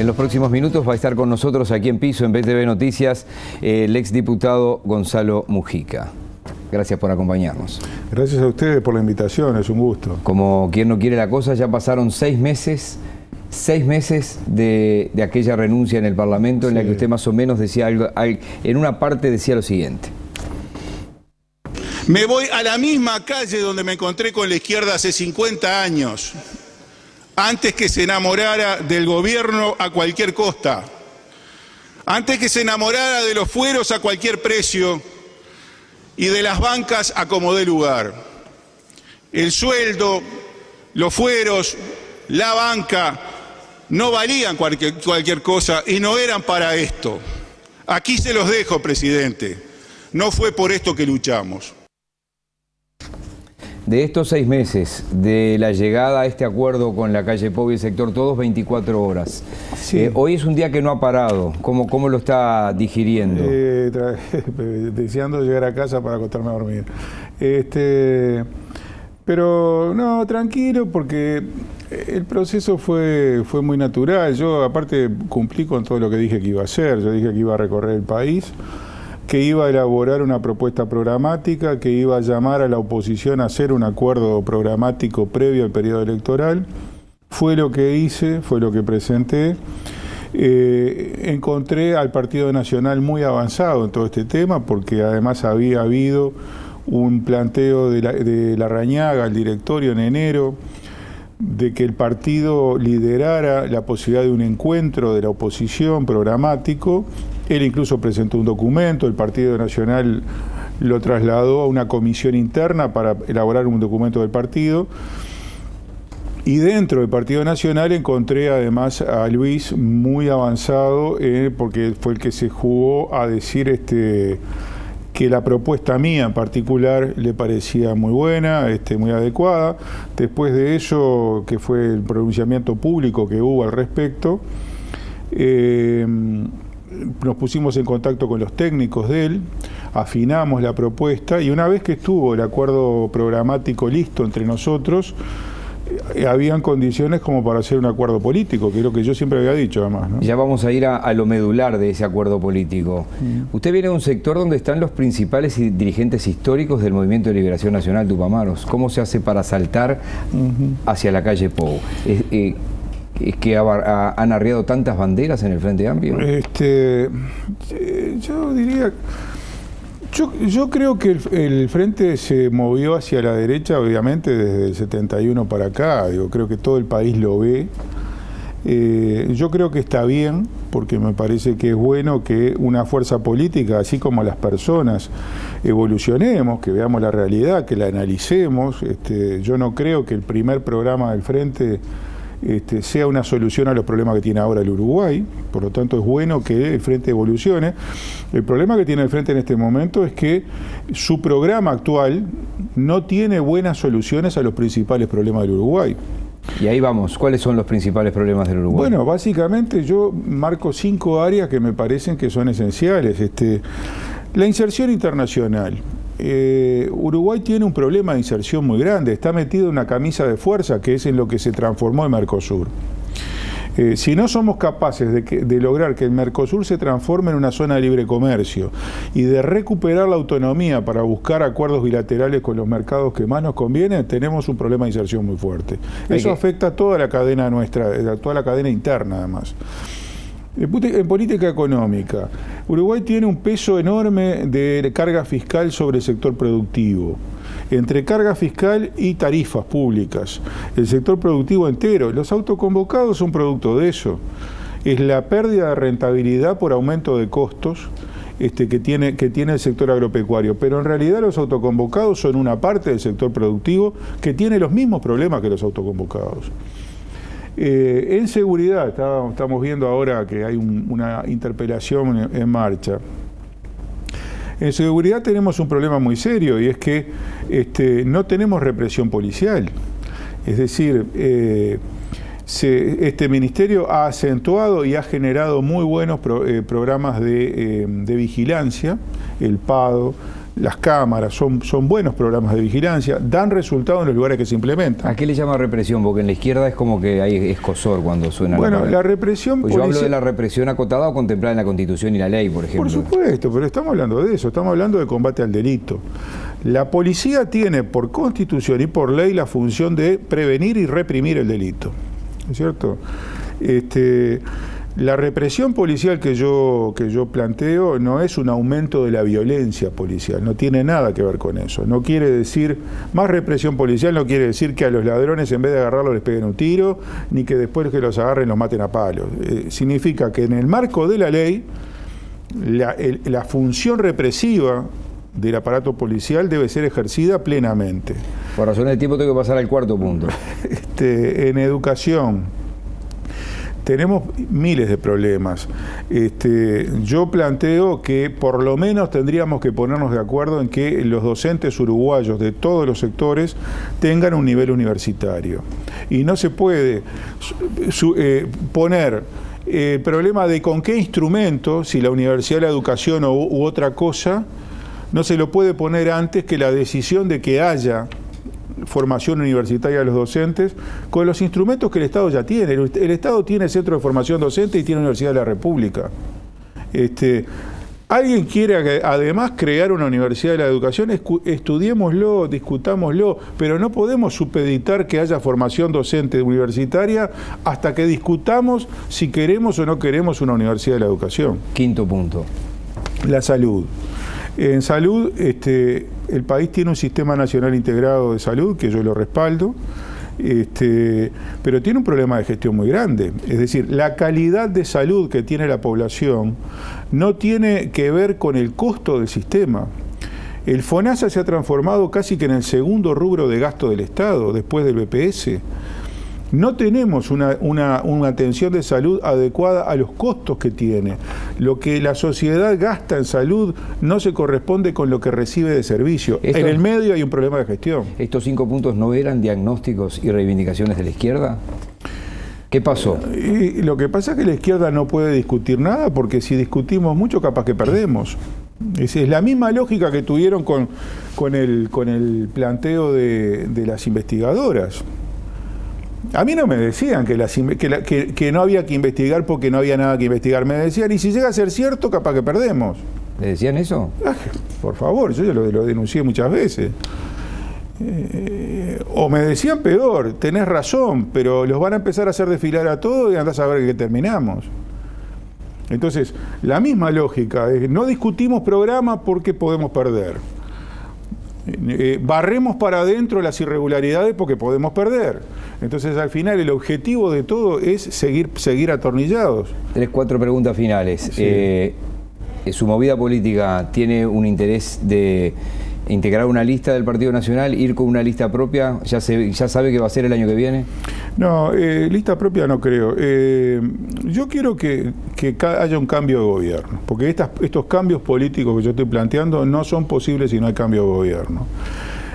En los próximos minutos va a estar con nosotros aquí en piso, en BTV Noticias, el exdiputado Gonzalo Mujica. Gracias por acompañarnos. Gracias a ustedes por la invitación, es un gusto. Como quien no quiere la cosa, ya pasaron seis meses, seis meses de, aquella renuncia en el Parlamento en la que usted más o menos decía algo, en una parte decía lo siguiente. Me voy a la misma calle donde me encontré con la izquierda hace 50 años antes que se enamorara del gobierno a cualquier costa, antes que se enamorara de los fueros a cualquier precio y de las bancas a como dé lugar. El sueldo, los fueros, la banca no valían cualquier, cualquier cosa y no eran para esto. Aquí se los dejo, presidente. No fue por esto que luchamos. De estos seis meses, de la llegada a este acuerdo con la calle Pau y el sector Todos, 24 horas. Eh, hoy es un día que no ha parado. ¿Cómo, cómo lo está digiriendo? Eh, deseando llegar a casa para acostarme a dormir. Este, pero no, tranquilo, porque el proceso fue, fue muy natural. Yo, aparte, cumplí con todo lo que dije que iba a hacer. Yo dije que iba a recorrer el país que iba a elaborar una propuesta programática, que iba a llamar a la oposición a hacer un acuerdo programático previo al periodo electoral. Fue lo que hice, fue lo que presenté. Eh, encontré al Partido Nacional muy avanzado en todo este tema, porque además había habido un planteo de la, de la Rañaga, el directorio en enero, de que el partido liderara la posibilidad de un encuentro de la oposición programático. Él incluso presentó un documento, el Partido Nacional lo trasladó a una comisión interna para elaborar un documento del partido. Y dentro del Partido Nacional encontré además a Luis muy avanzado, eh, porque fue el que se jugó a decir este que la propuesta mía en particular le parecía muy buena, este, muy adecuada. Después de ello, que fue el pronunciamiento público que hubo al respecto, eh, nos pusimos en contacto con los técnicos de él, afinamos la propuesta y una vez que estuvo el acuerdo programático listo entre nosotros, eh, habían condiciones como para hacer un acuerdo político, que es lo que yo siempre había dicho además. Ya vamos a ir a, lo medular de ese acuerdo político. Usted viene de un sector donde están los principales dirigentes históricos del Movimiento de Liberación Nacional Tupamaros. ¿Cómo se hace para saltar hacia la calle Pou? ¿Es, eh, que han arriado tantas banderas en el Frente Amplio? Este, eh, yo diría... Yo, creo que el, frente se movió hacia la derecha, obviamente, desde el 71 para acá. Digo, creo que todo el país lo ve. Eh, yo creo que está bien, porque me parece que es bueno que una fuerza política, así como las personas, evolucionemos, que veamos la realidad, que la analicemos. Este, yo no creo que el primer programa del frente este, sea una solución a los problemas que tiene ahora el Uruguay. Por lo tanto, es bueno que el Frente evolucione. El problema que tiene el Frente en este momento es que su programa actual no tiene buenas soluciones a los principales problemas del Uruguay. Y ahí vamos, ¿cuáles son los principales problemas del Uruguay? Bueno, básicamente yo marco cinco áreas que me parecen que son esenciales. Este, la inserción internacional. Eh, Uruguay tiene un problema de inserción muy grande, está metido en una camisa de fuerza que es en lo que se transformó el Mercosur. Eh, si no somos capaces de, lograr que el Mercosur se transforme en una zona de libre comercio y de recuperar la autonomía para buscar acuerdos bilaterales con los mercados que más nos conviene, tenemos un problema de inserción muy fuerte. Eso afecta a toda la cadena nuestra, a toda la cadena interna además. En política económica, Uruguay tiene un peso enorme de carga fiscal sobre el sector productivo, entre carga fiscal y tarifas públicas. El sector productivo entero, los autoconvocados son producto de eso. Es la pérdida de rentabilidad por aumento de costos este, que, tiene, que tiene el sector agropecuario. Pero en realidad los autoconvocados son una parte del sector productivo que tiene los mismos problemas que los autoconvocados. Eh, en seguridad, estamos viendo ahora que hay una interpelación en, marcha. En seguridad tenemos un problema muy serio y es que este, no tenemos represión policial. Es decir, eh, este ministerio ha acentuado y ha generado muy buenos eh, programas de, de, vigilancia, el PADO, las cámaras, son, son buenos programas de vigilancia, dan resultados en los lugares que se implementan. ¿A qué le llama represión? Porque en la izquierda es como que hay escosor cuando suena Bueno, la, represión pues Yo hablo de la represión acotada o contemplada en la Constitución y la ley, por ejemplo. Por supuesto, pero estamos hablando de eso, estamos hablando de combate al delito. La policía tiene por constitución y por ley la función de prevenir y reprimir el delito. ¿Es cierto? Este, la represión policial que yo, que yo planteo no es un aumento de la violencia policial, no tiene nada que ver con eso. No quiere decir, más represión policial no quiere decir que a los ladrones en vez de agarrarlos les peguen un tiro, ni que después que los agarren los maten a palos. Eh, significa que en el marco de la ley, la, la función represiva del aparato policial debe ser ejercida plenamente. Por razón del tiempo tengo que pasar al cuarto punto. Este, en educación, tenemos miles de problemas. Este, yo planteo que por lo menos tendríamos que ponernos de acuerdo en que los docentes uruguayos de todos los sectores tengan un nivel universitario. Y no se puede eh, poner el problema de con qué instrumento, si la universidad, la educación u otra cosa, no se lo puede poner antes que la decisión de que haya formación universitaria de los docentes con los instrumentos que el Estado ya tiene. El, Estado tiene centro de formación docente y tiene Universidad de la República. Este, ¿Alguien quiere además crear una universidad de la educación? Estudiémoslo, discutámoslo, pero no podemos supeditar que haya formación docente universitaria hasta que discutamos si queremos o no queremos una universidad de la educación. Quinto punto. La salud. En salud, este, el país tiene un sistema nacional integrado de salud, que yo lo respaldo, este, pero tiene un problema de gestión muy grande. Es decir, la calidad de salud que tiene la población no tiene que ver con el costo del sistema. El FONASA se ha transformado casi que en el segundo rubro de gasto del Estado, después del BPS no tenemos una, atención de salud adecuada a los costos que tiene. Lo que la sociedad gasta en salud no se corresponde con lo que recibe de servicio. en el medio hay un problema de gestión. ¿Estos cinco puntos no eran diagnósticos y reivindicaciones de la izquierda? ¿Qué pasó? Y lo que pasa es que la izquierda no puede discutir nada porque si discutimos mucho capaz que perdemos. Es, la misma lógica que tuvieron con, con, el, con el planteo de las investigadoras. A mí no me decían que, que, no había que investigar porque no había nada que investigar. Me decían, y si llega a ser cierto, capaz que perdemos. ¿Le decían eso? Ah, por favor, yo lo, lo denuncié muchas veces. Eh, o me decían peor, tenés razón, pero los van a empezar a hacer desfilar a todos y andás a ver que terminamos. Entonces, la misma lógica es, no discutimos programa porque podemos perder. Eh, barremos para adentro las irregularidades porque podemos perder. Entonces, al final, el objetivo de todo es seguir, seguir atornillados. Tres, cuatro preguntas finales. Eh, ¿Su movida política tiene un interés de integrar una lista del Partido Nacional, ir con una lista propia? ¿Ya, se, ya sabe qué va a ser el año que viene? No, eh, lista propia no creo. Eh, yo quiero que, haya un cambio de gobierno, porque estos cambios políticos que yo estoy planteando no son posibles si no hay cambio de gobierno.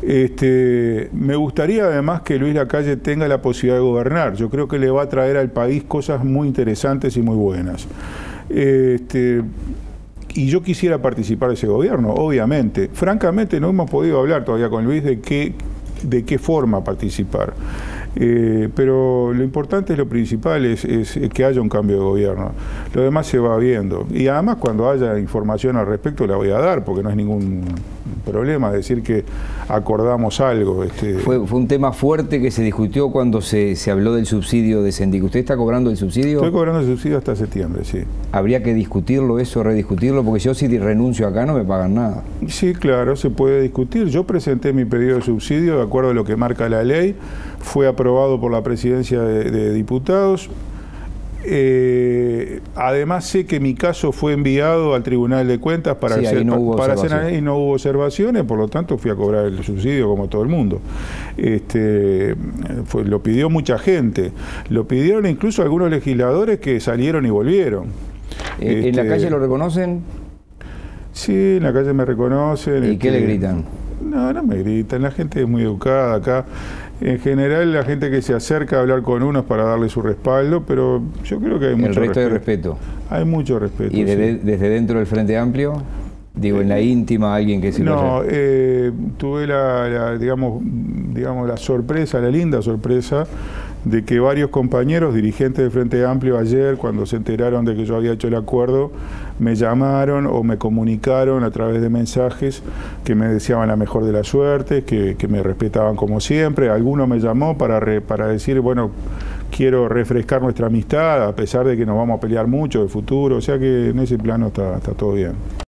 Este, me gustaría además que Luis Lacalle tenga la posibilidad de gobernar. Yo creo que le va a traer al país cosas muy interesantes y muy buenas. Este, y yo quisiera participar de ese gobierno, obviamente. Francamente no hemos podido hablar todavía con Luis de qué, de qué forma participar. Eh, pero lo importante es lo principal, es, que haya un cambio de gobierno. Lo demás se va viendo. Y además cuando haya información al respecto la voy a dar, porque no es ningún problema decir que acordamos algo. Este... Fue, fue, un tema fuerte que se discutió cuando se, se habló del subsidio de Sendic. ¿Usted está cobrando el subsidio? Estoy cobrando el subsidio hasta septiembre, sí. ¿Habría que discutirlo eso, rediscutirlo? Porque yo si renuncio acá no me pagan nada. Sí, claro, se puede discutir. Yo presenté mi pedido de subsidio de acuerdo a lo que marca la ley. Fue aprobado por la presidencia de diputados eh, además sé que mi caso fue enviado al Tribunal de Cuentas para, hacer, para hacer y no hubo observaciones, por lo tanto fui a cobrar el subsidio como todo el mundo. Este, lo pidió mucha gente, lo pidieron incluso algunos legisladores que salieron y volvieron. ¿En la este, calle lo reconocen? Sí, en la calle me reconocen. ¿Y qué le este, gritan? No, no me gritan, la gente es muy educada acá. En general, la gente que se acerca a hablar con uno es para darle su respaldo, pero yo creo que hay mucho El resto respeto. de respeto. Hay mucho respeto. ¿Y desde dentro del Frente Amplio? Digo, en la íntima, alguien que se No, eh, tuve la, digamos, digamos, la sorpresa, la linda sorpresa de que varios compañeros, dirigentes de Frente Amplio, ayer, cuando se enteraron de que yo había hecho el acuerdo, me llamaron o me comunicaron a través de mensajes que me deseaban la mejor de la suerte, que, me respetaban como siempre. Alguno me llamó para, para decir, bueno, quiero refrescar nuestra amistad, a pesar de que nos vamos a pelear mucho de futuro, o sea que en ese plano está todo bien.